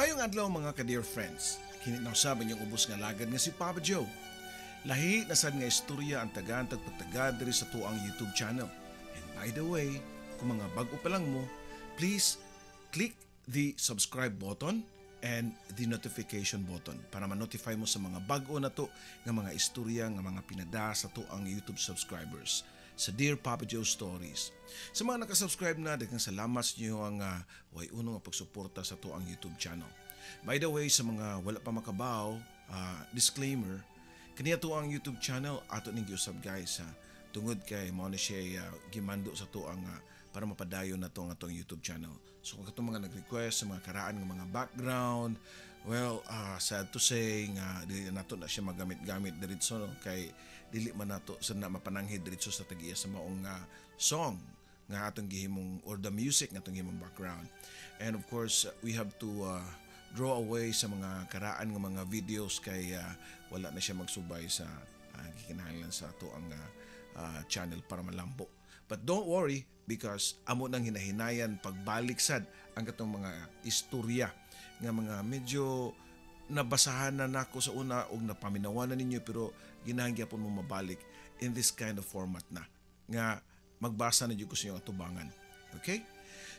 Mayong adlaw mga ka-dear friends, kininausab niyong ubos nga lagad nga si Papa Joe. Lahi na sad nga istorya ang tagaan tagpagtagad diri sa tuang YouTube channel. And by the way, kung mga bago pa lang mo, please click the subscribe button and the notification button para ma-notify mo sa mga bago na to nga mga istorya nga mga pinada sa to ang YouTube subscribers sa Dear Papa Joe Stories. Sa mga nakasubscribe na, daghang salamat sa inyo ang uh, way uno pagsuporta sa to ang YouTube channel. By the way, sa mga wala pa makabaw, uh, disclaimer, kaniya to ang YouTube channel ato ning giusab guys ha. Tungod kay mo na siya uh, gimando sa to ang uh, para mapadayon na to ang YouTube channel. So kung mga nag-request sa mga karaan ng mga background, well, uh, sad to say nga dili nato na siya magamit-gamit diretso no? kay dili man nato sa na mapananghid diretso sa tagiya sa maong uh, song nga atong gihimong or the music nga atong gihimong background. And of course, we have to uh, draw away sa mga karaan ng mga videos kay uh, wala na siya magsubay sa uh, gikinahanglan sa ato ang uh, uh, channel para malambo. But don't worry because amo nang hinahinayan pagbalik sad ang katong mga istorya nga mga medyo nabasahan na nako sa una og napaminawan na ninyo pero ginahangya po mo mabalik in this kind of format na nga magbasa na jud ko sa inyong atubangan. Okay?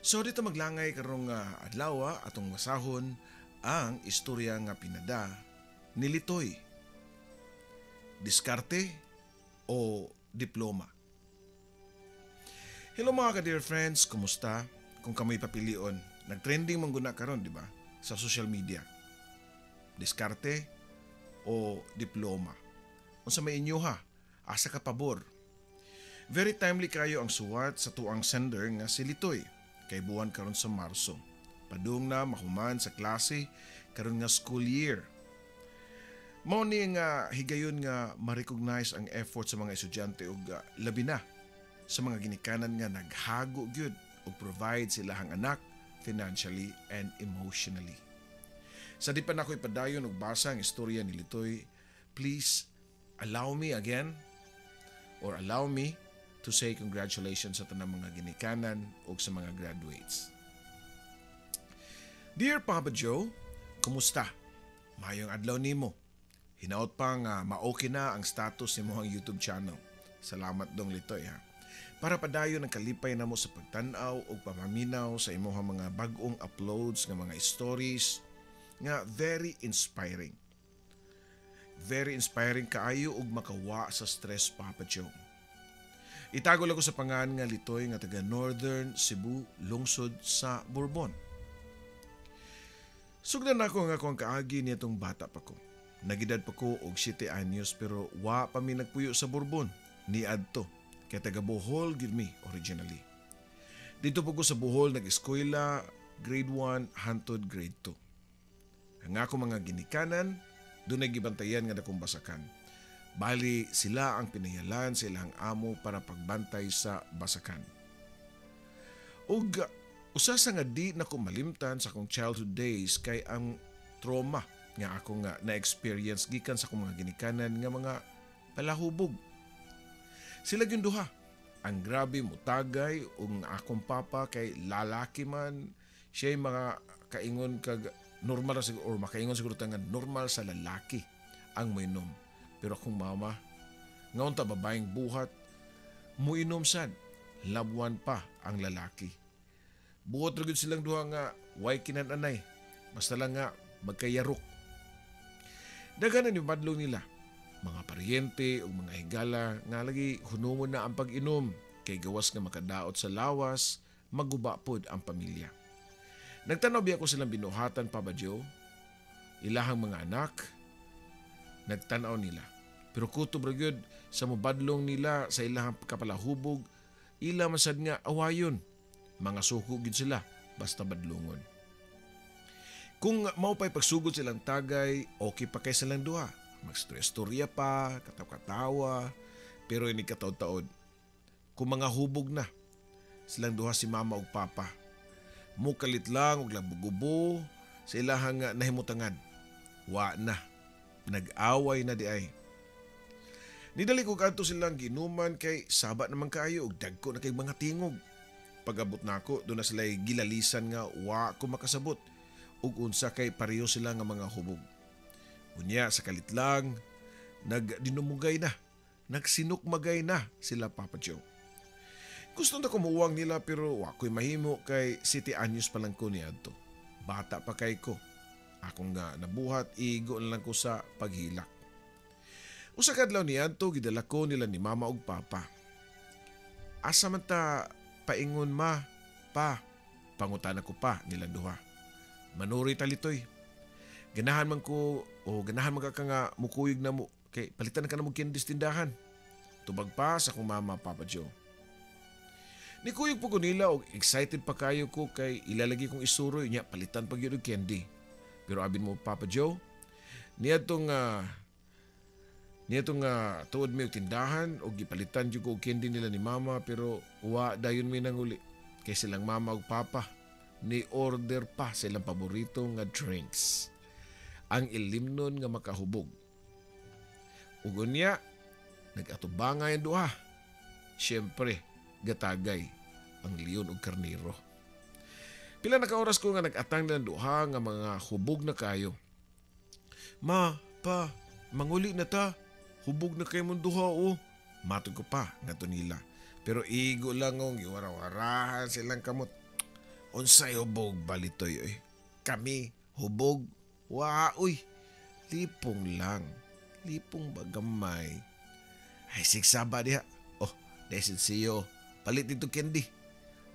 So dito maglangay karong uh, adlaw atong masahon ang istorya nga pinada ni Litoy. Diskarte o diploma. Hello mga ka-dear friends, kumusta? Kung kamoy papilion, nagtrending man guna karon, di ba? Sa social media. Diskarte o diploma. Unsa may inyo ha? Asa ka pabor? Very timely kayo ang suwat sa tuang sender nga si Litoy kay buwan karon sa Marso. Padung na mahuman sa klase karon nga school year. Mao ni nga higayon nga ma-recognize ang effort sa mga estudyante ug uh, labi na sa mga ginikanan nga naghago gyud ug provide sila hang anak financially and emotionally. Sa di pa na ko ipadayon og basa ang istorya ni Litoy, please allow me again or allow me to say congratulations sa tanang mga ginikanan ug sa mga graduates. Dear Papa Joe, kumusta? Mayong adlaw nimo. Hinaot pa nga ma-okay na ang status ni mo ang YouTube channel. Salamat dong Litoy ha para padayon ang kalipay namo sa pagtan-aw o pamaminaw sa imong mga bag-ong uploads nga mga stories nga very inspiring. Very inspiring kaayo ug makawa sa stress Papa Joe. Itago lang ko sa pangan nga Litoy nga taga Northern Cebu, lungsod sa Bourbon. Sugdan ako nga kung kaagi niya tong bata pa ko. Nagidad pa ko og 7 anyos pero wa pa mi nagpuyo sa Bourbon ni adto kay taga Bohol gid mi originally. Dito po ko sa Bohol nag-eskwela grade 1 hantod grade 2. Ang ako mga ginikanan, doon nagibantayan nga dakong basakan. Bali sila ang pinayalan sa ilang amo para pagbantay sa basakan. Ug usa sa nga di na ko malimtan sa akong childhood days kay ang trauma nga ako nga na-experience gikan sa akong mga ginikanan nga mga palahubog sila gyud duha. Ang grabe mo tagay ug akong papa kay lalaki man siya mga kaingon kag normal siguro or makaingon siguro tangan normal sa lalaki ang moinom. Pero akong mama ngaon ta babaeng buhat muinom sad labuan pa ang lalaki. Buot ra silang duha nga way kinananay. Basta lang nga magkayarok. Daghan ni madlong nila mga paryente o mga higala nga lagi hunumon na ang pag-inom kay gawas nga makadaot sa lawas maguba pod ang pamilya. Nagtanaw biya ko silang binuhatan pa ba Joe? Ilahang mga anak, nagtanaw nila. Pero kutob ra gyud sa mubadlong nila sa ilahang kapalahubog, ila masad nga awayon. Mga suko gyud sila basta badlongon. Kung mao pa'y pagsugod silang tagay, okay pa kay silang duha magstorya pa, kataw-katawa, pero ini kataod-taod. Kung mga hubog na, silang duha si mama ug papa. Mukalit lang og labugubo sa ilahang nahimutangan. Wa na. Nag-away na di ay. Nidali ko kanto silang ginuman kay saba naman kayo ug dagko na kay mga tingog. Pagabot na ako, doon na sila gilalisan nga wa ko makasabot. ug unsa kay pareho sila nga mga hubog. Unya sa kalit lang, nagdinumugay na, nagsinukmagay na sila Papa Joe. Gusto na kumuwang nila pero wako'y mahimo kay City Anyos pa lang ko ni Adto. Bata pa kay ko. Akong nga nabuhat, igo lang ko sa paghilak. Usa kadlaw ni Adto, gidala ko nila ni Mama ug Papa. Asa man ta paingon ma, pa, pangutan ko pa nila duha. Manuri talitoy. Ganahan man ko o ganahan man ka nga mukuyog na mo kay palitan ka na mo kindis tindahan. Tubag pa sa kong mama Papa Joe. Ni kuyog po ko nila og excited pa kayo ko kay ilalagi kong isuroy niya palitan pag yun candy. Pero abin mo Papa Joe, niya tong uh, niya tong uh, tuod mi tindahan og gipalitan jud ko candy nila ni mama pero wa dayon mi nang uli kay silang mama ug papa ni order pa silang paborito nga drinks. Ang ilimnon nga makahubog. Ug unya nag-atubangay ang duha. Siyempre, gatagay ang leon ug karniro. Pila na ka oras ko nga nag-atang ng duha nga mga hubog na kayo. Ma, pa, manguli na ta. Hubog na kayo mong duha o. Matod ko pa nga to nila. Pero igo lang ang iwarawarahan silang kamot. Unsay hubog balitoy oy. Kami hubog. Wa uy. Lipong lang. Lipong bagamay. Ay sigsaba diha. Oh, desin siyo. Palit dito candy.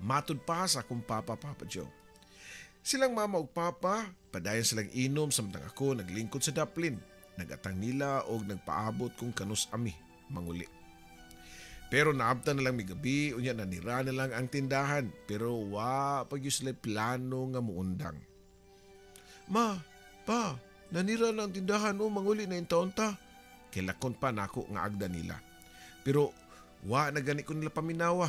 Matud pa sa akong papa Papa Joe. Silang mama ug papa, padayon silang inom samtang ako naglingkod sa daplin. Nagatang nila og nagpaabot kung kanus ami manguli. Pero naabtan na lang mi gabi, unya nanira na lang ang tindahan. Pero wa pag yung sila plano nga muundang. Ma, pa, nanira na ang tindahan o manguli na yung taon ta. Kilakon pa nako nga agda nila. Pero wa na gani ko nila paminawa.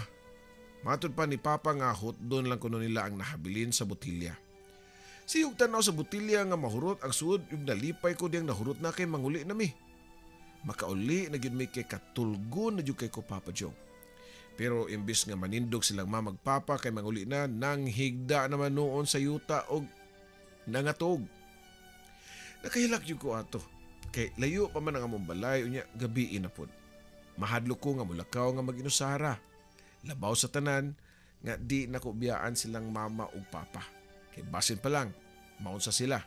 Matod pa ni Papa nga hot doon lang kuno nila ang nahabilin sa botilya. Siyog tanaw sa botilya nga mahurot ang suod yung nalipay ko diyang nahurot na kay manguli na mi. Makauli na gyud mi kay katulgon na gyud kay ko Papa Joe. Pero imbis nga manindog silang mamagpapa kay manguli na nang higda naman noon sa yuta og nangatog. Nakahilak gyud ko ato. Kay layo pa man ang among balay unya gabi na pod. Mahadlo ko nga mulakaw nga maginusara. Labaw sa tanan nga di nako biyaan silang mama ug papa. Kay basin pa lang, maun sa sila.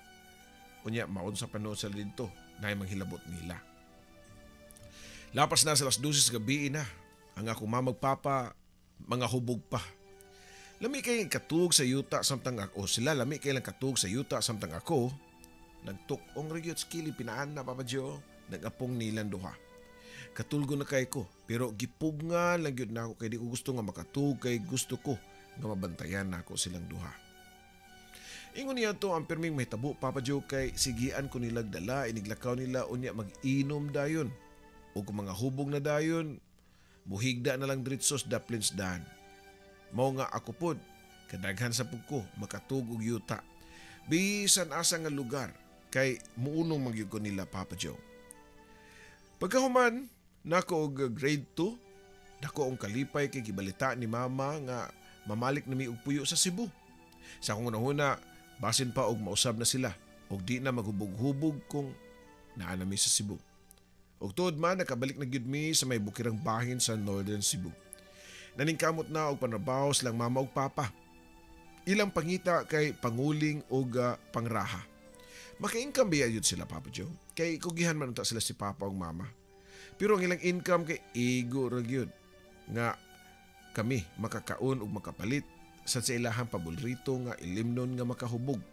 Unya maun sa panood sa dito na manghilabot nila. Lapas na sa las 12 gabi na. Ang ako mamagpapa, mga hubog pa. Lami kay katug sa yuta samtang ako. O sila lami kay lang katug sa yuta samtang ako. Nagtukong ryot skili pinaan na Papa Joe. Nagapong nilang duha. Katulgo na kay ko. Pero gipug nga lang yun na ako kay di ko gusto nga makatug kay gusto ko nga mabantayan na ako silang duha. Ingon niya to ang perming may tabo Papa Joe kay sigian ko nilag dala iniglakaw nila unya mag-inom dayon. O kung mga hubog na dayon, muhigda na lang dritsos daplins dan. Mao nga ako pod, kadaghan sa pugko, makatug og yuta. Bisan asa nga lugar, kay muunong magyud ko nila Papa Joe. Pagkahuman, nako og grade 2, dako ang kalipay kay gibalita ni mama nga mamalik na mi og puyo sa Cebu. Sa akong unahuna, basin pa og mausab na sila og di na maghubog-hubog kung naa na mi sa Cebu. Og tuod man nakabalik na gyud mi sa may bukirang bahin sa Northern Cebu. Naningkamot na og panabaho silang mama ug papa. Ilang pangita kay panguling og uh, pangraha. Maka-income biya yun sila Papa Joe. Kay kugihan man unta sila si Papa ug Mama. Pero ang ilang income kay ego ra gyud nga kami makakaon ug makapalit sa sa ilahang paborito nga ilimnon nga makahubog.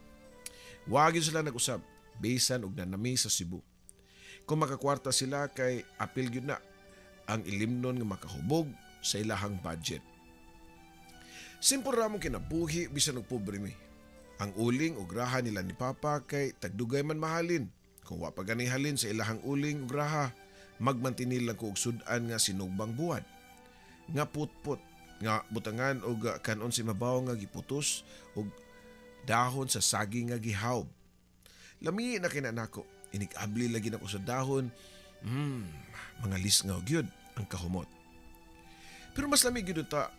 Wa sila nag-usab bisan og nanami sa Cebu. Kung makakwarta sila kay apil gyud na ang ilimnon nga makahubog sa ilahang budget. Simple ramong kinabuhi bisan og pobre mi. Ang uling ug raha nila ni Papa kay tagdugay man mahalin. Kung wa pa gani halin sa ilahang uling ug raha, magmantinil lang ko sudan nga sinugbang buwad. Nga putput, nga butangan og kanon si mabaw nga giputos og dahon sa saging nga gihaw. Lami na kinanako, inikabli lagi nako sa dahon. Hmm, mga lisngaw gyud ang kahumot. Pero mas lami gyud ta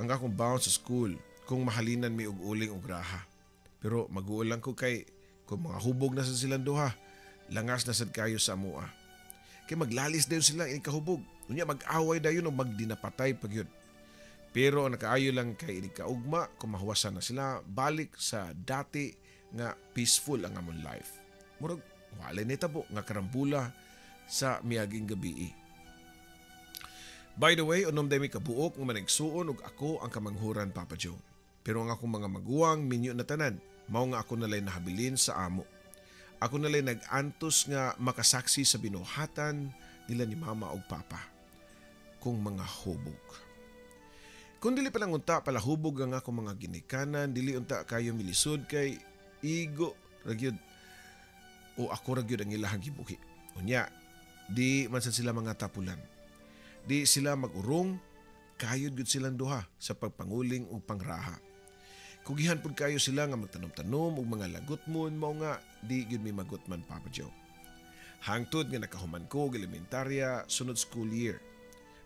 ang akong bound sa school kung mahalinan mi og uling og. Pero maguol lang ko kay kung mga hubog na sa silang duha, langas na sad kayo sa mua. Kay maglalis dayon sila ini kahubog. Unya mag-away dayon o magdinapatay pag yun. Pero ang nakaayo lang kay ini kaugma kung mahuwasan na sila balik sa dati nga peaceful ang amon life. Murag wala ni tabo nga karambula sa miaging gabi. By the way, unom dami kabuok nga manigsuon ug ako ang kamanghuran Papa Joe. Pero ang akong mga maguwang minyo na tanan, mao nga ako nalay nahabilin sa amo. Ako nalay nag-antos nga makasaksi sa binuhatan nila ni mama ug papa. Kung mga hubog. Kung dili pa lang unta pala hubog ang ako mga ginikanan, dili unta kayo milisod kay igo ragyod o ako ragyod ang ilahang gibuhi. Unya, di man sila mga tapulan. Di sila magurong, kayod gud silang duha sa pagpanguling ug pangraha. Kugihan pud kayo sila nga magtanom-tanom ug mga lagot mo mao nga di gyud may magot man Papa Joe. Hangtod nga nakahuman ko og elementarya sunod school year.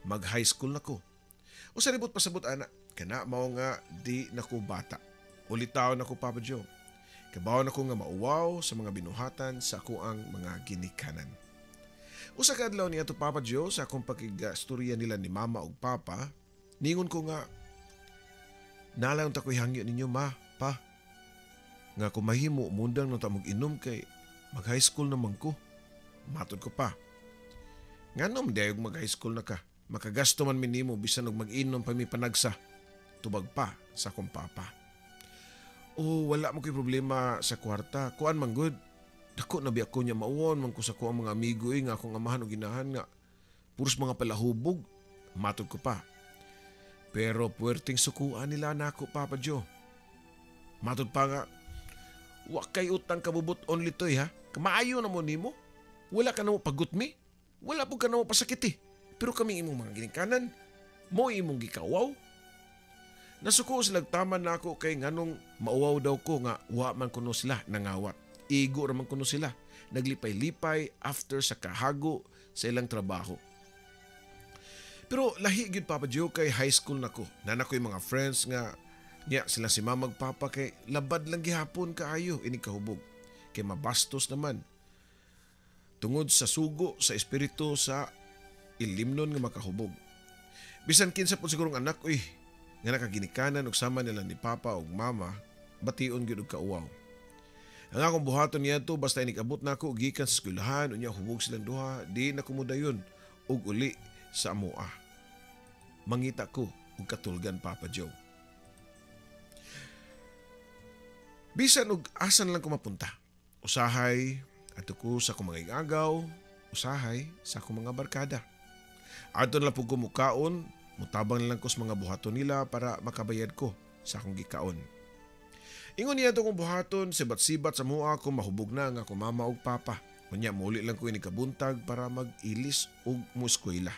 Mag high school na ko. O sa ribot pasabot ana, kana mao nga di nako bata. Ulitaw na ko Papa Joe. Kabaw na ko nga mauwaw sa mga binuhatan sa ako ang mga ginikanan. Usa ka adlaw niya to Papa Joe sa akong pakigastorya nila ni Mama ug Papa, ningon ko nga Nalayon ta ko'y hangyo ninyo ma, pa. Nga kung mahimo, mundang nang tamog inom kay mag high school naman ko. Matod ko pa. Nga nom, di mag high school na ka. Makagasto man minimo bisan og mag-inom pa mi panagsa. Tubag pa sa akong papa. O wala mo ko'y problema sa kwarta. Kuan man good. Dako na biya ko niya mauon man ko sa ko ang mga amigo eh, nga akong amahan o ginahan nga. Puros mga palahubog. Matod ko pa. Pero puwerteng sukuan nila na ako, Papa Joe. Matod pa nga, wa kay utang kabubot only toy ha. Kamaayo na mo nimo. Wala ka na mo pagutmi. Wala po ka na mo pasakit eh. Pero kami imong mga ginikanan, mo imong gikawaw. Nasuko sila taman na ako kay nganong mauwaw daw ko nga wa man kuno sila nangawat. Igo raman kuno sila. Naglipay-lipay after sa kahago sa ilang trabaho. Pero lahi gyud Papa Joe kay high school nako. Nana ko yung mga friends nga niya sila si mamag papa kay labad lang gihapon kaayo ini kahubog. Kay mabastos naman. Tungod sa sugo sa espiritu sa ilimnon nga makahubog. Bisan kinsa po sigurong anak uy nga nakaginikanan og sama nila ni papa ug mama bation gyud og kauwaw. Ang akong buhaton niya to basta inikabot na ako gikan sa eskwelahan unya hubog silang duha di na kumudayon og uli sa amoa mangita ko og katulgan Papa Joe. Bisan og asan lang ko mapunta. Usahay ato ko sa akong mga igagaw, usahay sa akong mga barkada. Adto na po kumukaon, mutabang lang ko sa mga buhaton nila para makabayad ko sa akong gikaon. Ingon niya kong buhaton, sibat-sibat sa mua ko mahubog na nga ako mama og papa. Kunya muli lang ko ini kabuntag para mag-ilis og muskwela.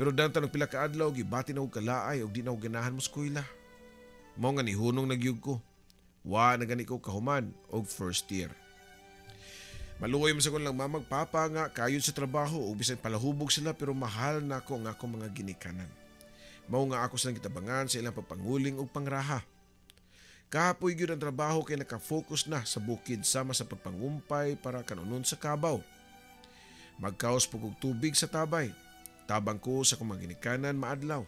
Pero danta ng pila ka adlaw gibati na og kalaay og di na og ganahan mo eskwela. Mao nga nihunong nagyug ko. Wa na gani ko kahuman og first year. Maluoy man sa lang mamag papa nga kayon sa trabaho ug bisan palahubog sila pero mahal na ako nga ako mga ginikanan. Mao nga ako sa kitabangan sa ilang papanguling ug pangraha. Kapoy gyud ang trabaho kay naka-focus na sa bukid sama sa pagpangumpay para kanunon sa kabaw. Magkaos pugog tubig sa tabay Tabang ko sa kumaginikanan maadlaw.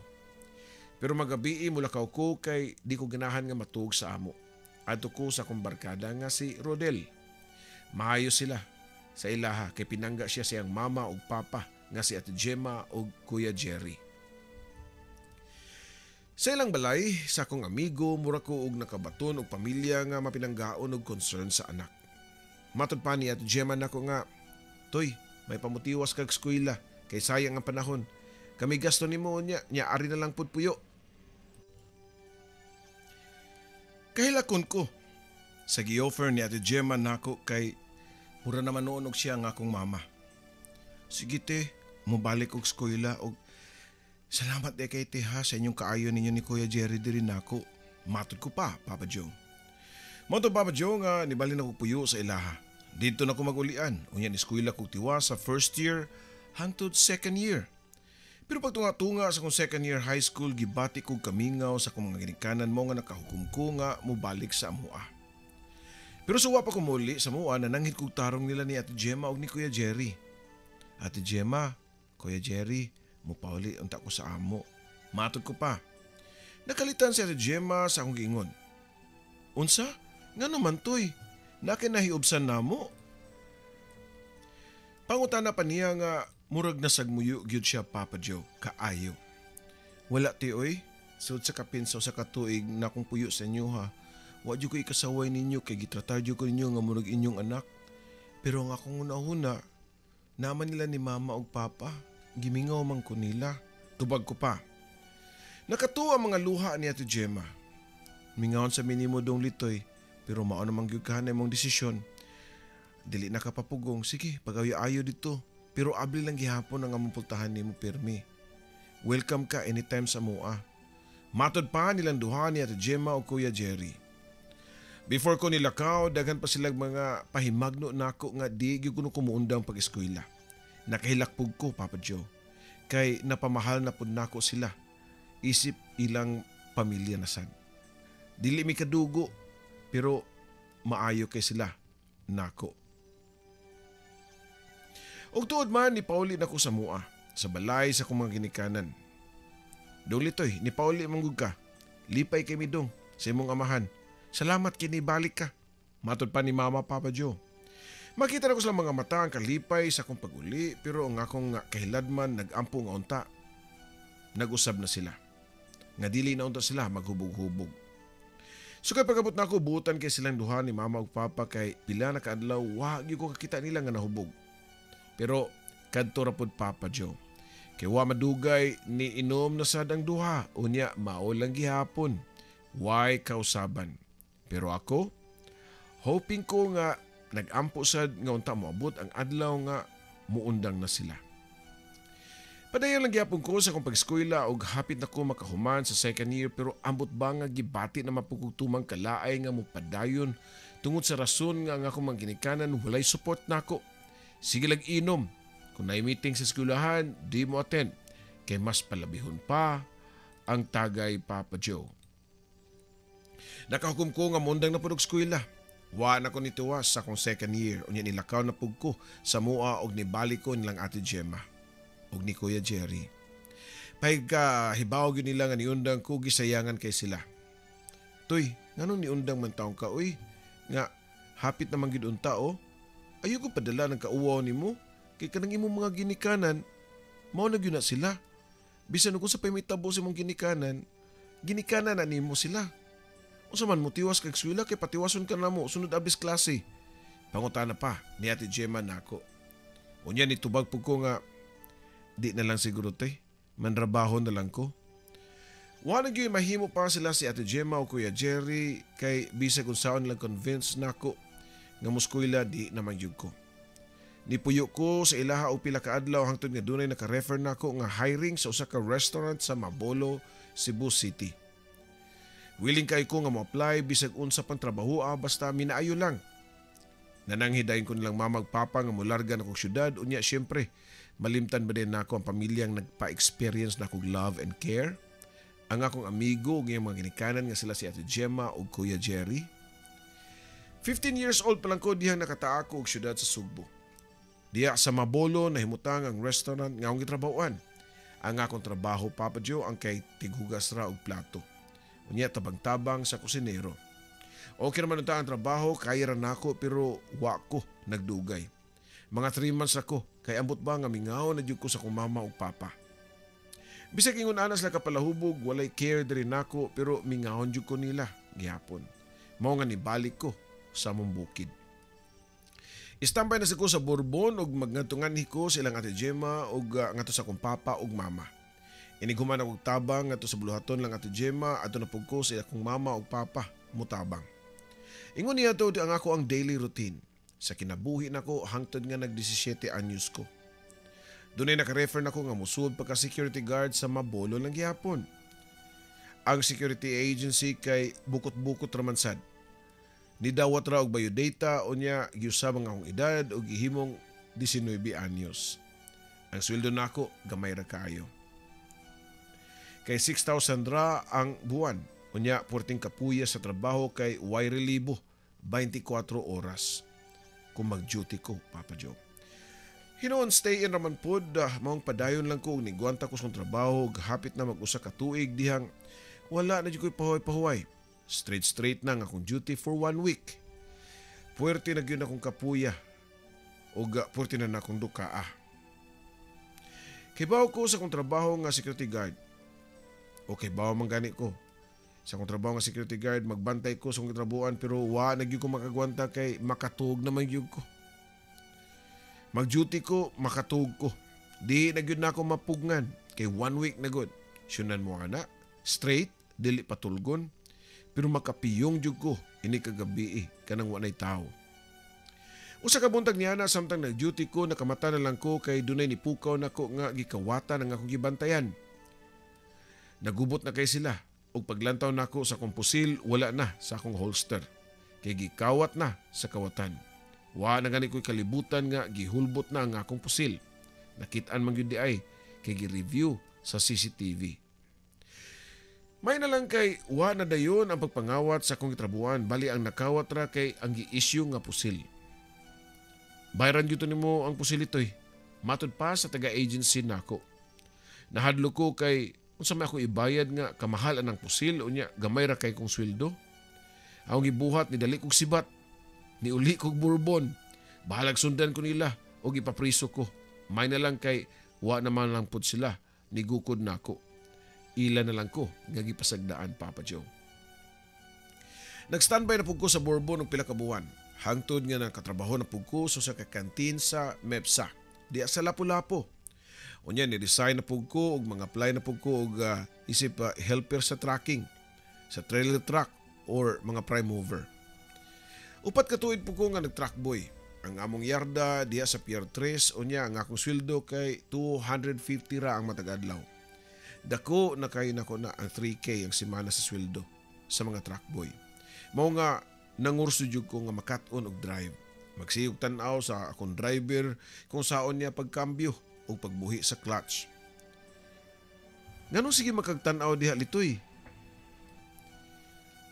Pero magabi mula ka ko kay di ko ganahan nga matug sa amo. Adto ko sa kong barkada nga si Rodel. Maayo sila sa ilaha kay pinangga siya siyang mama ug papa nga si Ate Gemma ug Kuya Jerry. Sa ilang balay, sa akong amigo, mura ko og nakabaton og pamilya nga mapinanggaon og concern sa anak. Matod pa ni Ate Gemma nako nga, Toy, may pamutiwas kag eskwela Kay sayang ang panahon. Kami gasto ni mo niya, niya ari na lang pud puyo. Kahilakon ko. Sa gi-offer ni Ate Gemma nako kay mura naman noon og siya nga akong mama. Sige te, mubalik og eskwela og salamat de kay te ha sa inyong kaayo ninyo ni Kuya Jerry diri nako. Matod ko pa, Papa Joe. Moto Papa Joe nga nibalin ako puyo sa ilaha. Dito na ko magulian. Unyan eskwela ko tiwa sa first year hangtod second year. Pero pag tunga-tunga sa kong second year high school, gibati ko kamingaw sa kong mga ginikanan mo nga nakahukom ko nga mubalik sa amua. Pero suwa pa ko muli sa mua na nanghit kong tarong nila ni Ate Gemma o ni Kuya Jerry. Ate Gemma, Kuya Jerry, mupauli unta ko sa amo. Matod ko pa. Nakalitan si Ate Gemma sa akong giingon. Unsa? Nga naman toy. Nakinahiubsan na mo. Pangutana pa niya nga murag na sagmuyo gyud siya Papa Joe, kaayo. Wala ti oy, sud sa kapinsaw sa katuig na kung puyo sa inyo ha. Wa jud ko ikasaway ninyo kay gitratar jud ko ninyo nga murag inyong anak. Pero nga kung una-una, naman nila ni mama ug papa. Gimingaw man ko nila. Tubag ko pa. Nakatuwa ang mga luha ni Ate Gemma. Mingawon sa minimo dong litoy, pero mao namang gyud kahanay mong desisyon. Dili na kapapugong, sige, pagayo-ayo dito. Pero abli lang gihapon ang among pultahan nimo pirmi. Welcome ka anytime sa mua. Matod pa nilang duha ni Ate Gemma o Kuya Jerry. Before ko nilakaw, daghan pa silang mga pahimagno nako nga di gyud kuno kumuundang pag-eskwela. Nakahilakpog ko, Papa Joe. Kay napamahal na pud nako sila. Isip ilang pamilya na sad. Dili mi kadugo, pero maayo kay sila nako. Og tuod man ni Pauli nako sa mua, sa balay sa mga ginikanan. Dong litoy, ni Pauli manggug ka. Lipay kay midong sa imong amahan. Salamat kini balik ka. Matod pa ni Mama Papa Joe. Makita na ko sa mga mata ang kalipay sa akong paguli pero ang akong kahiladman nagampo nga unta. Nag-usab na sila. Nga dili na unta sila maghubog-hubog. So kay pagabot na ako, buutan kay silang duha ni mama ug papa kay pila na kaadlaw, wa gyud ko kakita nila nga nahubog. Pero kadto ra pod Papa Joe. Kay wa madugay ni inom na sad ang duha, unya mao lang gihapon. Why kausaban? Pero ako, hoping ko nga nagampo sad nga unta moabot ang adlaw nga muundang na sila. Padayon lang gyapon ko sa akong pag-eskwela ug hapit na ko makahuman sa second year pero ambot ba nga gibati na mapugugtumang kalaay nga mo padayon tungod sa rason nga ang akong mangginikanan walay support nako. Sige lang inom. Kung na meeting sa eskwelahan, di mo attend. Kay mas palabihon pa ang tagay Papa Joe. Nakahukom ko nga mundang na punog eskwela. Wa na ko nituwas sa akong second year unya nilakaw na pug ko sa mua og nibalik ko nilang ate Gemma og ni Kuya Jerry. Pahig ka hibaw gyud nila nga niundang ko gisayangan kay sila. Toy, nganong niundang man taong ka oy? Nga hapit naman gid unta o. Ayo ko padala ng kauwaw nimo kay kanang imong mga ginikanan mao na na sila. Bisan kung sa pamitabo sa imong ginikanan, ginikanan na nimo sila. Unsa man mo tiwas kag eskwela kay patiwason ka namo sunod abis klase. Pangutana pa ni Ate Gemma nako. Unya ni tubag pug ko nga di na lang siguro tay. Manrabaho na lang ko. Wala gyud mahimo pa sila si Ate Gemma o Kuya Jerry kay bisag kung saan lang convince nako nga muskwela di naman gyud ko. Nipuyo ko sa ilaha og pila ka adlaw hangtod nga dunay naka-refer nako nga hiring sa usa ka restaurant sa Mabolo, Cebu City. Willing kay ko nga mo-apply bisag unsa pang trabaho ah, basta minaayo lang. Nananghidayon ko nilang mamagpapa nga mularga na kong syudad unya syempre malimtan ba din nako ang pamilyang nagpa-experience na kong love and care. Ang akong amigo iyang mga ginikanan nga sila si Ate Gemma ug Kuya Jerry. 15 years old pa lang ko dihang nakataa og syudad sa Sugbo. Diya sa Mabolo nahimutang ang restaurant nga akong gitrabahoan. Ang akong trabaho Papa Joe ang kay tighugas ra og plato. Unya tabang-tabang sa kusinero. Okay naman unta ang trabaho, kaya ra nako pero wa ko nagdugay. Mga 3 months ako, kay ambot ba nga mingaw na jud ko sa kong mama ug papa. Bisag ingon anas la kapalahubog, walay care diri nako pero mingahon jud ko nila gihapon. Mao nga nibalik ko sa mong bukid. Istambay na sa ko sa Bourbon ug magngatungan ko silang ate Gemma ug uh, ngadto sa kong papa ug mama. Iniguman ako tabang ngadto sa buluhaton lang ate Gemma adto na ko sa akong mama ug papa mutabang. Ingon niya to ang ako ang daily routine. Sa kinabuhi nako hangtod nga nag-17 anyos ko. Dunay naka-refer nako nga musud pagka security guard sa Mabolo lang gihapon. Ang security agency kay bukot-bukot raman sad. Nidawat ra og biodata unya giusab ang akong edad og gihimong 19 anyos. Ang sweldo nako gamay ra kaayo. Kay 6,000 ra ang buwan. Unya, porting kapuya sa trabaho kay way relibo 24 oras kung mag-duty ko, Papa Joe. Hinoon stay in raman pod, uh, maong padayon lang ko ni guwanta ko sa trabaho, hapit na mag-usa ka tuig dihang wala na di ko'y pahuay-pahuay. Straight straight na nga akong duty for one week. Puwerte na gyud akong kapuya o puwerte na na akong duka ah. Kay bawo ko sa akong trabaho nga security guard. O kay bawo man gani ko. Sa akong trabaho nga security guard, magbantay ko sa akong trabuhan pero wa na ko makagwanta kay makatug naman gyud ko. Mag-duty ko, makatug ko. Di na gyud na ako mapugnan kay one week na good. Syunan mo ana, straight, dili patulgon, pero makapiyong jud ko ini kagabi eh, kanang wanay tao. Usa ka buntag niya na samtang nag-duty ko nakamata na lang ko kay dunay ni pukaw nako nga gikawata ng akong gibantayan. Nagubot na kay sila ug paglantaw nako sa akong pusil wala na sa akong holster kay gikawat na sa kawatan. Wa na gani ko'y kalibutan nga gihulbot na ang akong pusil. Nakitaan man gyud di ay kay gi-review sa CCTV. May na lang kay wa na dayon ang pagpangawat sa akong gitrabuhan bali ang nakawat ra kay ang gi-issue nga pusil. Bayran gyud nimo ang pusil itoy. Matud pa sa taga-agency nako. Nahadlo ko kay unsa may ako ibayad nga kamahal anang pusil unya gamay ra kay kong sweldo. Ang gibuhat ni dali kog sibat ni uli kog bourbon. Bahalag sundan ko nila o ipapriso ko. May na lang kay wa naman lang pud sila ni gukod nako. Ila na lang ko nga gipasagdaan Papa Joe. Nag-standby na pug ko sa Bourbon og pila ka buwan. Hangtod nga nakatrabaho na pug ko sa ka kantin sa MEPSA. Di sa Lapu-Lapu. Unya ni design na pug ko og mga apply na pug ko og uh, isip uh, helper sa tracking sa trailer truck or mga prime mover. Upat ka tuig po ko nga nag-truck boy. Ang among yarda diya sa Pier 3 unya ang akong sweldo kay 250 ra ang matagadlaw. Dako na kay nako na ang 3K ang semana sa sweldo sa mga truck boy. Mao nga nangurso jud ko nga makat-on og drive. Magsiyog tan-aw sa akong driver kung saon niya pagkambyo o pagbuhi sa clutch. Ngano sige makagtan-aw diha litoy?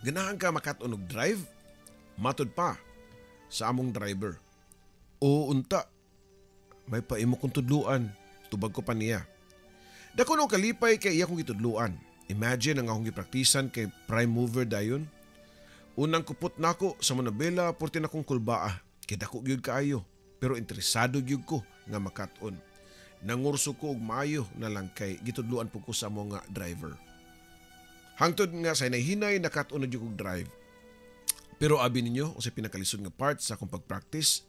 Ganahan ka makat-on og drive? Matod pa sa among driver. O unta, may paimo kong tudluan. Tubag ko pa niya. Dako nung kalipay kay iya kong gitudluan. Imagine ang akong gipraktisan kay prime mover dayon. Unang kupot nako sa Manabela porti na kong kulbaa. Kay dako gyud kaayo. Pero interesado gyud ko nga makat-on. Nangurso ko og maayo na lang kay gitudluan po ko sa mga driver. Hangtod nga sa hinay nakat-on na gyud kog drive. Pero abi ninyo, sa pinakalisod nga part sa akong pag-practice,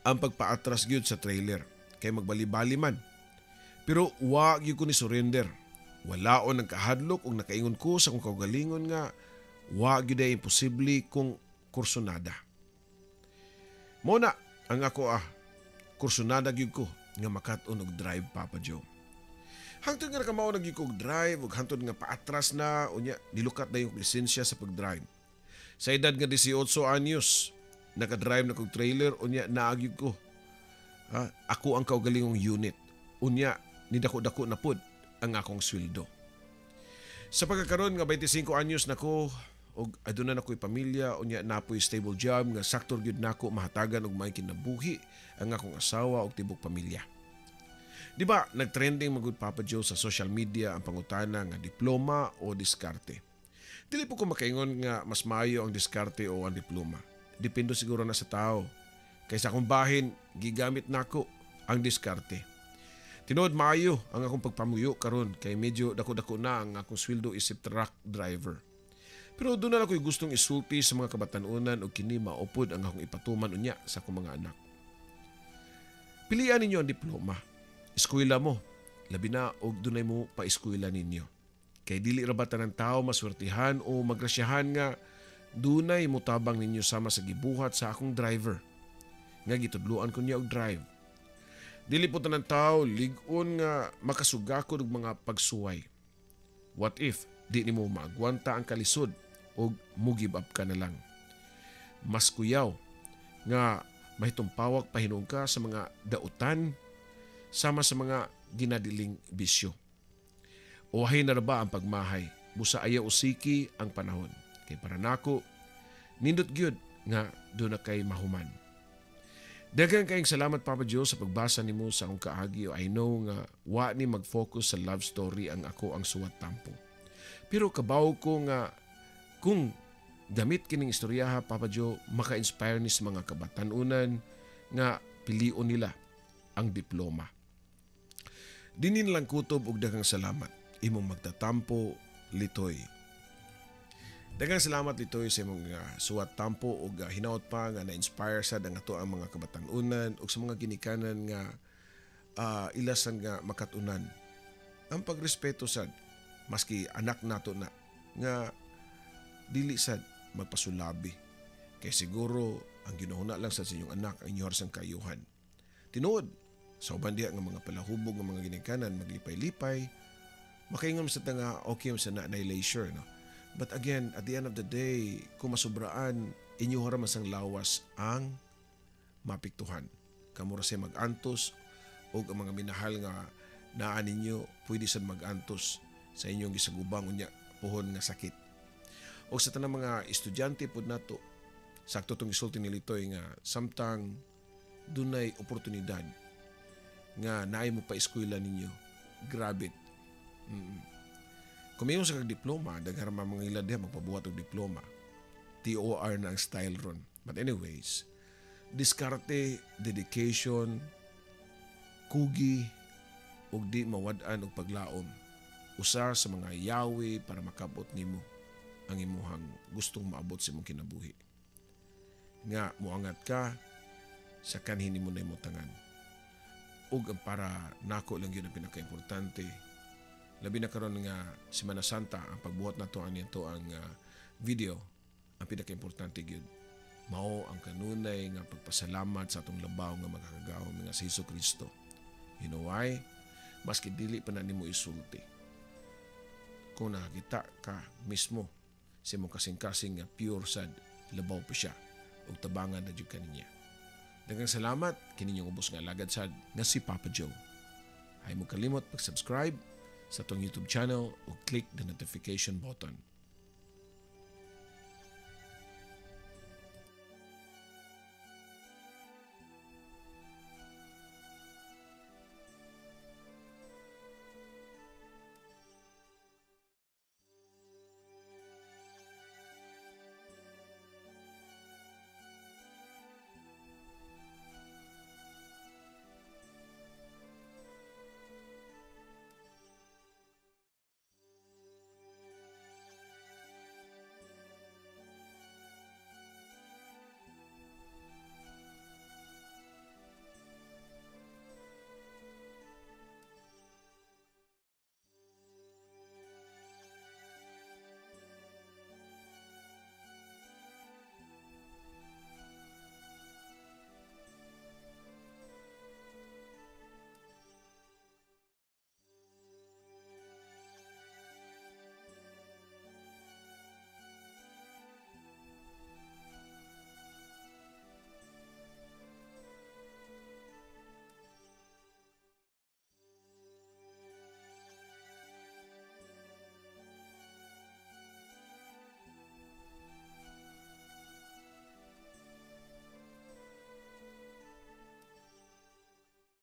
ang pagpaatras gyud sa trailer kay magbali-bali man. Pero wa gyud ko ni surrender. Walaon ang kahadlok ug nakaingon ko sa akong kaugalingon nga wa gyud ay imposible kung kursonada. Mo na ang ako ah, kursonada gyud ko nga makat-on og drive Papa Joe. Hangtod nga nakamao na gyud og drive ug hangtod nga paatras na unya nilukat na yung lisensya sa pag-drive. Sa edad nga 18 anyos, nakadrive na kong trailer, unya naagyog ko. Ha? Ako ang kaugalingong unit. Unya, nidako-dako na pod ang akong sweldo. Sa pagkakaroon nga 25 anyos na ko, og aduna na ko'y pamilya, unya napoy stable job nga saktor gyud nako mahatagan og may kinabuhi ang akong asawa og tibok pamilya. Di ba, nagtrending magud Papa Joe sa social media ang pangutana nga diploma o diskarte. Dili po ko makaingon nga mas maayo ang diskarte o ang diploma. Dependo siguro na sa tao. Kaysa akong bahin, gigamit nako ang diskarte. Tinood maayo ang akong pagpamuyo karon kay medyo dako-dako na ang akong sweldo isip truck driver. Pero doon na ako'y gustong isulti sa mga kabatanunan o kini maupod ang akong ipatuman unya sa akong mga anak. Pilian ninyo ang diploma. Eskwela mo. Labi na og dunay mo pa eskwela ninyo. Kay dili ra bata ng tao maswertihan o magrasyahan nga dunay mutabang ninyo sama sa gibuhat sa akong driver. Nga gitudluan ko niya og drive. Dili po tanang tao ligon nga makasugakod og mga pagsuway. What if di nimo maagwanta ang kalisod o mugib up ka na lang. Mas kuyaw nga mahitumpawag pahinog ka sa mga dautan sama sa mga ginadiling bisyo. Uwahay na ba ang pagmahay? Busa ayaw usiki ang panahon. Kay para nako, nindot gyud nga doon na kay mahuman. Daghang kayong salamat Papa Joe sa pagbasa nimo sa akong kaagi. I know nga wa ni mag-focus sa love story ang ako ang suwat tampo. Pero kabaw ko nga kung damit kining istoryaha Papa Joe maka-inspire ni sa mga kabatanunan nga pilion nila ang diploma. Dinin lang kutob og daghang salamat. Imong magtatampo litoy. Daghang salamat litoy sa imong uh, suwat tampo ug uh, hinaot pa nga na-inspire sad ang ato ang mga kabatanunan ug sa mga ginikanan nga uh, ilasan nga makatunan. Ang pagrespeto sad maski anak nato na nga dili sad magpasulabi. Kay siguro ang ginuhuna lang sa inyong anak ang inyong sang kayuhan. Tinuod, sa uban diha nga mga palahubog nga mga ginikanan maglipay-lipay, makaingon sa tanga okay sa na, leisure no. But again, at the end of the day, kung masubraan, inyo man sang lawas ang mapiktuhan. Kamura siya mag-antos o ang mga minahal nga naan ninyo pwede sad mag-antos sa inyong gisagubang unya puhon nga sakit. O sa tanang mga estudyante pod nato, sakto tong isulti ni Litoy nga samtang dunay oportunidad nga naay mo pa eskwela ninyo. Grabe. Mm. Kung mayon sa kag diploma, daghang mga ilad diha magpabuhat og diploma. TOR na ang style ron. But anyways, diskarte, dedication, kugi, ug di mawad-an og paglaom. Usa sa mga yawi para makabot nimo ang imuhang gustong maabot sa imong kinabuhi. Nga muangat ka sa kanhin mo na imutangan. Ug para nako lang yun ang pinaka-importante labi na karon nga Semana Santa ang pagbuhat nato ani to ang uh, video. Ang pinaka-importante gyud mao ang kanunay nga pagpasalamat sa atong labaw nga makakagaw nga si Hesus Kristo. You know why? Maski dili pa na nimo isulti. Kung nakakita ka mismo sa imong kasing-kasing nga pure sad labaw pa siya ug tabangan na jud kaniya daghang salamat kini ubos nga lagad sad nga si Papa Joe. Ay mo kalimot pag-subscribe sa itong YouTube channel o click the notification button.